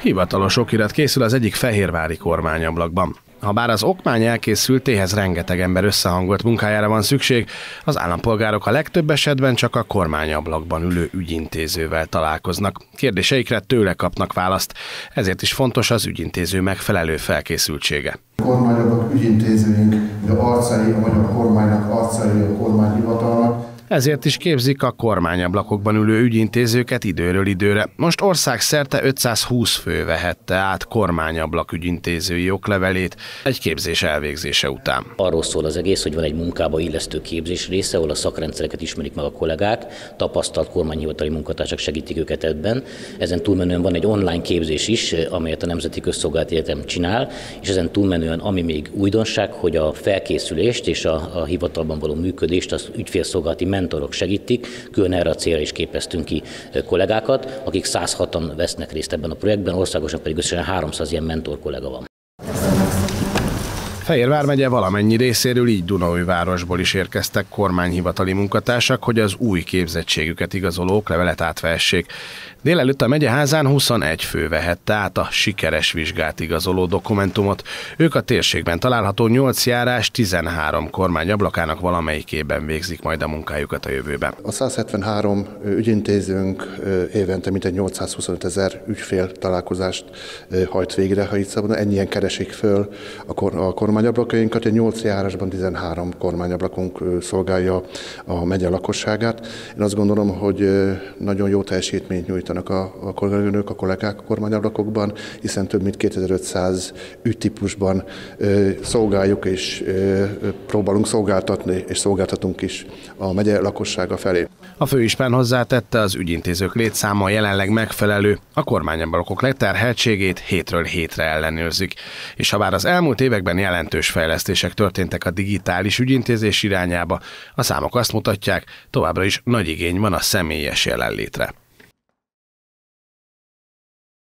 Hivatalos okirat készül az egyik fehérvári kormányablakban. Ha bár az okmány elkészült, éhez rengeteg ember összehangolt munkájára van szükség, az állampolgárok a legtöbb esetben csak a kormányablakban ülő ügyintézővel találkoznak. Kérdéseikre tőle kapnak választ, ezért is fontos az ügyintéző megfelelő felkészültsége. A kormányablak ügyintézőink, a arcai, a kormánynak arcai, a kormányhivatalnak, ezért is képzik a kormányablakokban ülő ügyintézőket időről időre. Most országszerte 520 fő vehette át kormányablak ügyintézői oklevelét egy képzés elvégzése után. Arról szól az egész, hogy van egy munkába illesztő képzés része, ahol a szakrendszereket ismerik meg a kollégák, tapasztalt kormányhivatali munkatársak segítik őket ebben. Ezen túlmenően van egy online képzés is, amelyet a Nemzeti Közszolgálati Egyetem csinál, és ezen túlmenően, ami még újdonság, hogy a felkészülést és a, a hivatalban való működést az ügyfélszolgálati mentorok segítik, külön erre a célra is képeztünk ki kollégákat, akik 106-an vesznek részt ebben a projektben, országosan pedig összesen 300 ilyen mentor kollega van. Fehérvár megye valamennyi részéről így városból is érkeztek kormányhivatali munkatársak, hogy az új képzettségüket igazolók levelet átvehessék. Délelőtt a megyeházán 21 fő vehette át a sikeres vizsgát igazoló dokumentumot. Ők a térségben található 8 járás 13 kormány ablakának valamelyikében végzik majd a munkájukat a jövőben. A 173 ügyintézőnk évente mintegy 825 ezer ügyfél találkozást hajt végre, ha így szabadon. Ennyien keresik föl a, kor, a kormányablakainkat. A 8 járásban 13 kormányablakunk szolgálja a megye lakosságát. Én azt gondolom, hogy nagyon jó teljesítményt nyújt nyújtanak a, a kolléganők, a kollégák a kormányablakokban, hiszen több mint 2500 ügytípusban szolgáljuk és próbálunk szolgáltatni, és szolgáltatunk is a megye lakossága felé. A főispán hozzátette, az ügyintézők létszáma jelenleg megfelelő, a kormányablakok leterheltségét hétről hétre ellenőrzik. És ha bár az elmúlt években jelentős fejlesztések történtek a digitális ügyintézés irányába, a számok azt mutatják, továbbra is nagy igény van a személyes jelenlétre.